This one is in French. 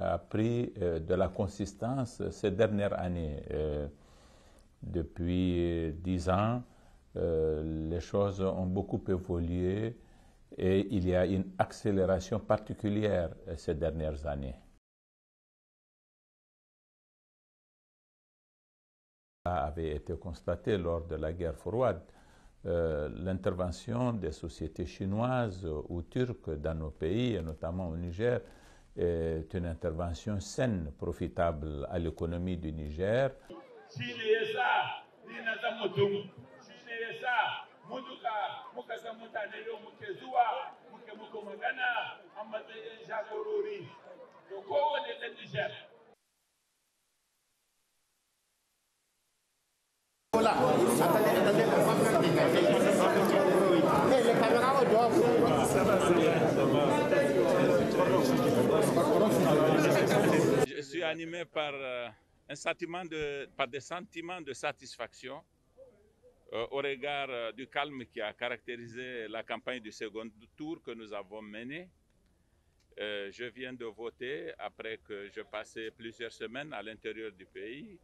a pris de la consistance ces dernières années. depuis dix ans, les choses ont beaucoup évolué et il y a une accélération particulière ces dernières années. avait été constaté lors de la guerre froide. Euh, l'intervention des sociétés chinoises ou turques dans nos pays, et notamment au Niger, est une intervention saine, profitable à l'économie du Niger. Animé par, euh, un sentiment de, par des sentiments de satisfaction euh, au regard euh, du calme qui a caractérisé la campagne du second tour que nous avons menée. je viens de voter après que je passais plusieurs semaines à l'intérieur du pays.